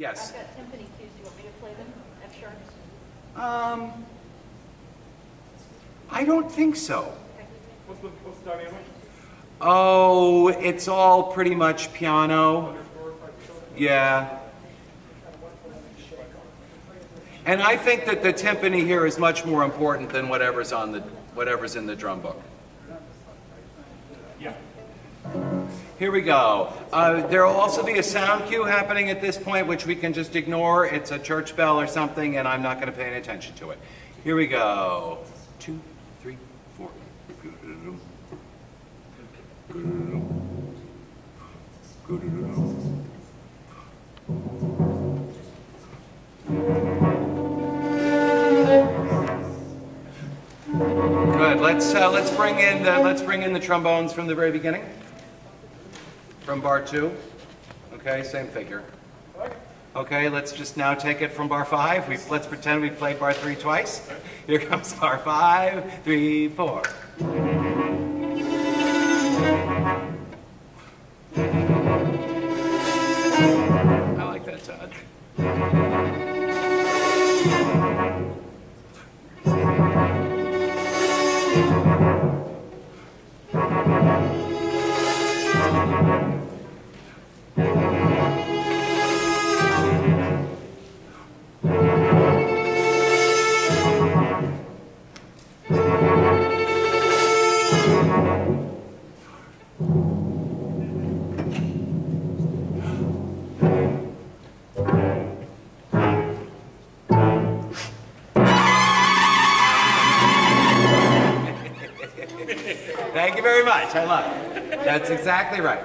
Yes. I've got timpani keys, do you want me to play them at Sharps? Um, I don't think so. What's the, what's the dynamic? Oh, it's all pretty much piano. Yeah. And I think that the timpani here is much more important than whatever's on the whatever's in the drum book. Yeah. Here we go. Uh, there will also be a sound cue happening at this point, which we can just ignore. It's a church bell or something, and I'm not going to pay any attention to it. Here we go. Two, three, four. Good. Let's uh, let's bring in the let's bring in the trombones from the very beginning. From bar two. Okay, same figure. Okay, let's just now take it from bar five. We let's pretend we played bar three twice. Here comes bar five, three, four. I like that, Todd. Thank you very much. I love it. That's exactly right.